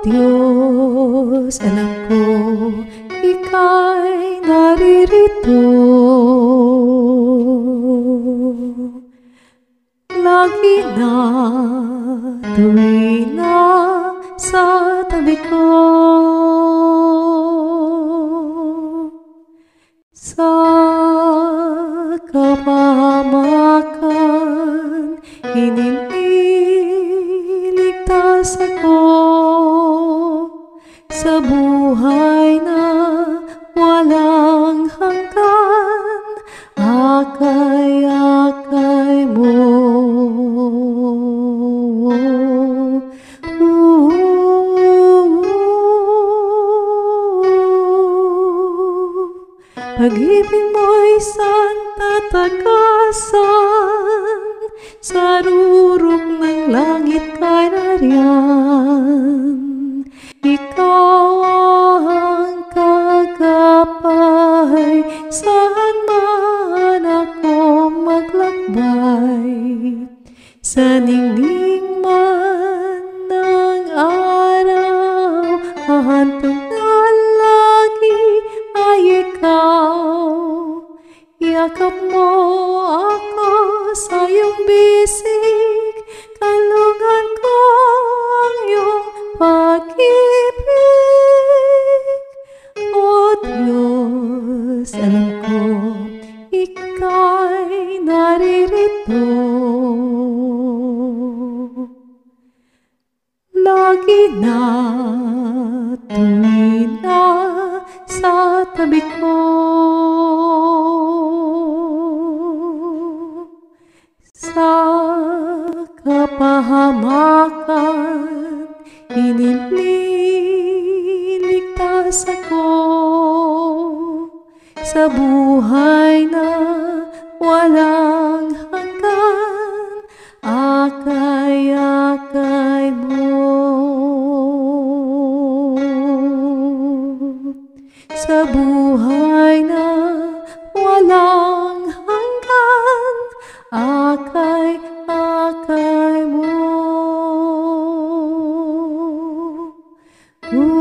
Diyos, alam ko, Ika'y naririto. Lagi na tuwi na sa tabi ko. Sa kapahamakan, inililigtas ako sa buhay na walang hanggan, akay-akay mo. Pag-ibig mo'y santa takasan, kagapay, saan man ako maglakbay. Sa ningning man ng araw, hahantong na lagi ay ikaw. Yakap mo ako sa iyong bisig, kalungan ko ang iyong pag-ibig. Alam ko, Ika'y naririto. Lagi na tuwi na sa tabi ko. Sa kapahamakan, inililigtas ako sa buhay na walang hanggan, akay-akay mo. Sa buhay na walang hanggan, akay-akay mo. Ooh.